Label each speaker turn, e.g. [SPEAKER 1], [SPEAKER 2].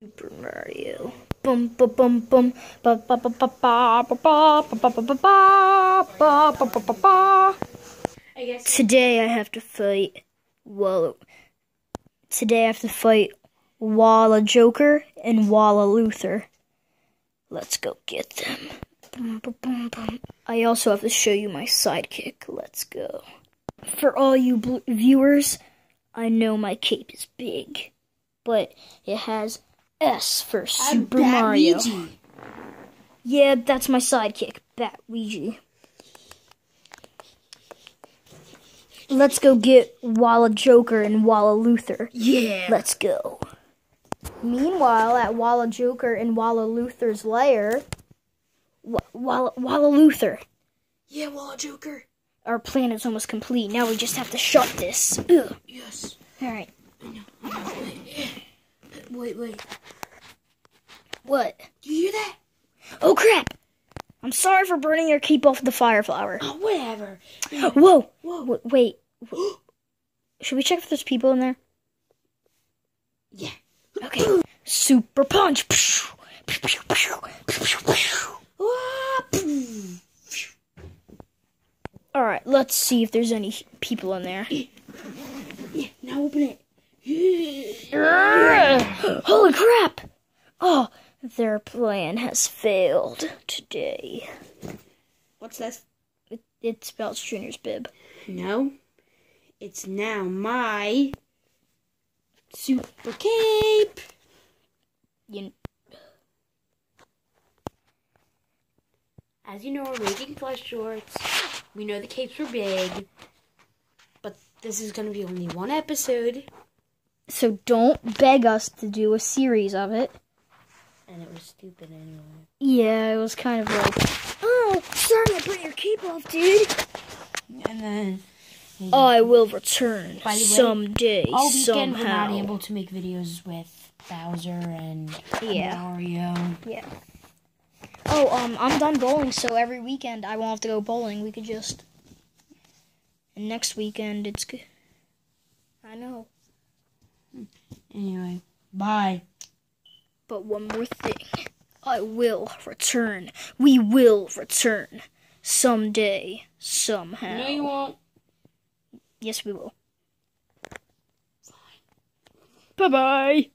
[SPEAKER 1] Super Mario. Bum bum bum bum ba ba ba ba ba ba ba ba ba ba ba ba ba ba ba. Today I have to fight Walla. Today I have to fight Walla Joker and Walla Luther. Let's go get them. Bum, bum, bum, bum. I also have to show you my sidekick. Let's go. For all you viewers, I know my cape is big, but it has S for Super Mario. Yeah, that's my sidekick, Bat Ouija. Let's go get Walla Joker and Walla Luther.
[SPEAKER 2] Yeah.
[SPEAKER 1] Let's go. Meanwhile, at Walla Joker and Walla Luther's lair, Walla, Walla Luther,
[SPEAKER 2] Yeah, Walla Joker.
[SPEAKER 1] our plan is almost complete. Now we just have to shut this. Ugh.
[SPEAKER 2] Yes.
[SPEAKER 1] All right.
[SPEAKER 2] Wait, wait. Do you hear that?
[SPEAKER 1] Oh crap! I'm sorry for burning your keep off the fire flower.
[SPEAKER 2] Oh, whatever.
[SPEAKER 1] Whoa!
[SPEAKER 2] Whoa.
[SPEAKER 1] W- wait. Should we check if there's people in there?
[SPEAKER 2] Yeah.
[SPEAKER 1] Okay. Super punch. All right. Let's see if there's any people in there.
[SPEAKER 2] Yeah, now open it.
[SPEAKER 1] Holy crap! Oh, their plan has failed today.
[SPEAKER 2] What's this?
[SPEAKER 1] It, it spells Junior's bib.
[SPEAKER 2] No. It's now my super cape.
[SPEAKER 1] You,
[SPEAKER 2] As you know, we're making plush shorts. We know the capes were big. But this is going to be only one episode.
[SPEAKER 1] so don't beg us to do a series of it.
[SPEAKER 2] And it was stupid anyway.
[SPEAKER 1] Yeah, it was kind of like, oh, sorry I put your cape off, dude.
[SPEAKER 2] And then Oh
[SPEAKER 1] I will return
[SPEAKER 2] By the way,
[SPEAKER 1] someday,
[SPEAKER 2] all weekend we're not able to make videos with Bowser and
[SPEAKER 1] Yeah.
[SPEAKER 2] Mario.
[SPEAKER 1] Yeah. Oh, um, I'm done bowling, so every weekend I won't have to go bowling. We could just. And next weekend it's good. I know.
[SPEAKER 2] Anyway, bye.
[SPEAKER 1] But one more thing. I will return. We will return. Someday. Somehow.
[SPEAKER 2] No, you won't.
[SPEAKER 1] Yes, we will. Bye bye.